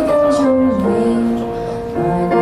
the dungeon's wing.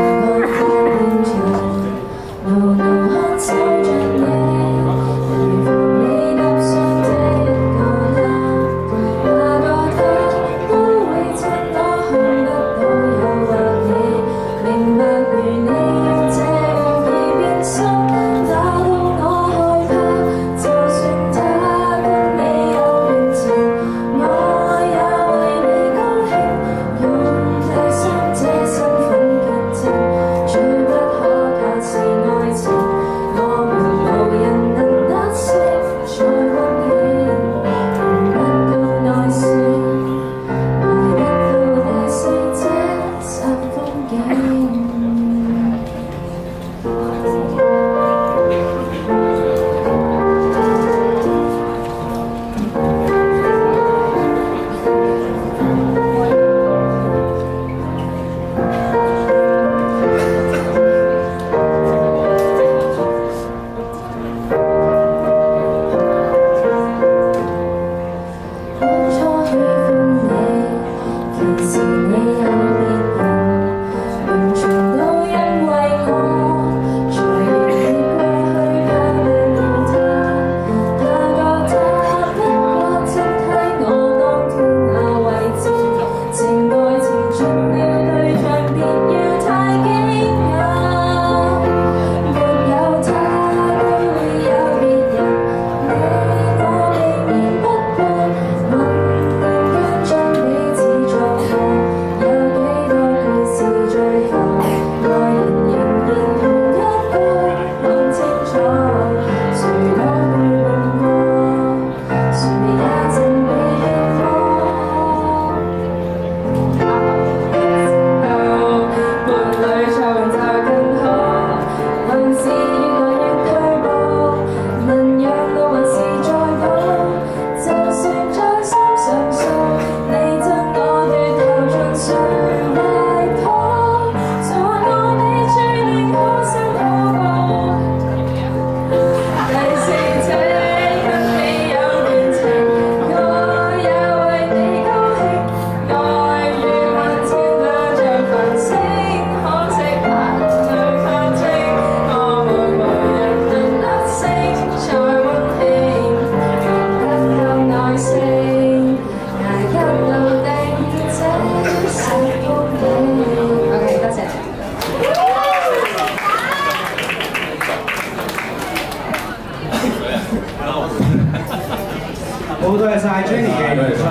好多謝晒 Jenny 嘅演出。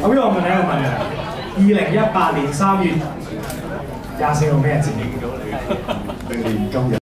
咁我問你一個問題：二零一八年三月廿四號咩日子？明年今日。